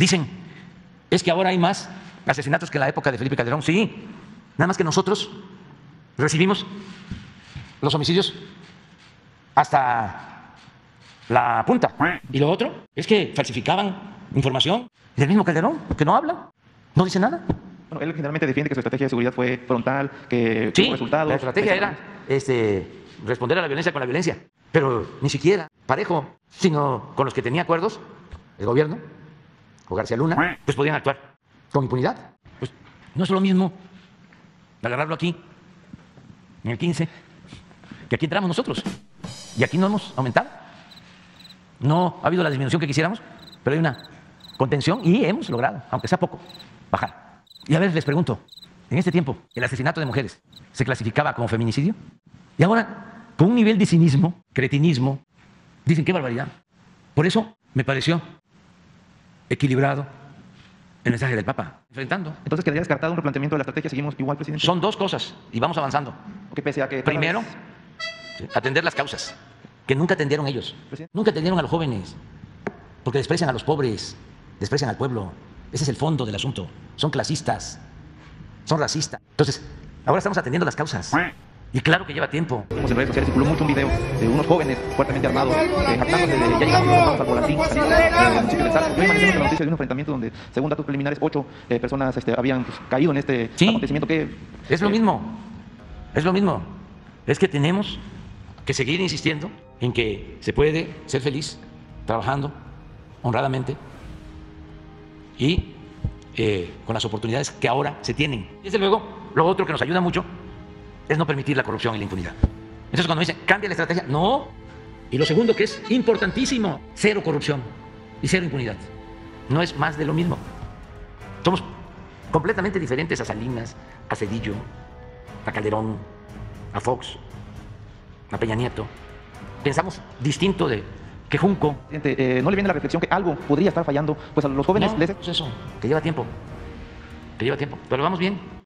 Dicen, es que ahora hay más asesinatos que en la época de Felipe Calderón. Sí, nada más que nosotros recibimos los homicidios hasta la punta. Y lo otro es que falsificaban información del mismo Calderón, que no habla, no dice nada. Bueno, él generalmente defiende que su estrategia de seguridad fue frontal, que Sí, tuvo resultados. la estrategia era este, responder a la violencia con la violencia, pero ni siquiera parejo, sino con los que tenía acuerdos, el gobierno o García Luna, pues podían actuar con impunidad. Pues no es lo mismo agarrarlo aquí, en el 15, que aquí entramos nosotros. Y aquí no hemos aumentado. No ha habido la disminución que quisiéramos, pero hay una contención y hemos logrado, aunque sea poco, bajar. Y a ver, les pregunto, en este tiempo, el asesinato de mujeres se clasificaba como feminicidio. Y ahora, con un nivel de cinismo, cretinismo, dicen qué barbaridad. Por eso me pareció equilibrado el mensaje del Papa, enfrentando. Entonces quedaría descartado un replanteamiento de la estrategia. Seguimos igual, presidente. Son dos cosas y vamos avanzando. Que pese a que Primero, vez- atender las causas, que nunca atendieron ellos. Presidente. Nunca atendieron a los jóvenes, porque desprecian a los pobres, desprecian al pueblo. Ese es el fondo del asunto. Son clasistas, son racistas. Entonces, ahora estamos atendiendo las causas. Y claro que lleva tiempo. En redes sociales circuló mucho un video de unos jóvenes fuertemente armados eh, jactándose de ya llegamos, vamos al volantín Salto. Hoy amanecemos con la noticia de un enfrentamiento donde, según datos preliminares, ocho eh, personas este, habían pues, caído en este Sí. acontecimiento que Es lo eh, mismo, es lo mismo. Es que tenemos que seguir insistiendo en que se puede ser feliz trabajando honradamente y eh, con las oportunidades que ahora se tienen. Desde luego, lo otro que nos ayuda mucho es no permitir la corrupción y la impunidad. Entonces, cuando dicen cambia la estrategia, no. Y lo segundo que es importantísimo, cero corrupción y cero impunidad. No es más de lo mismo. Somos completamente diferentes a Salinas, a Cedillo, a Calderón, a Fox, a Peña Nieto. Pensamos distinto de que Junco. eh, no le viene la reflexión que algo podría estar fallando, pues a los jóvenes No, les es eso, que lleva tiempo, que lleva tiempo, pero vamos bien.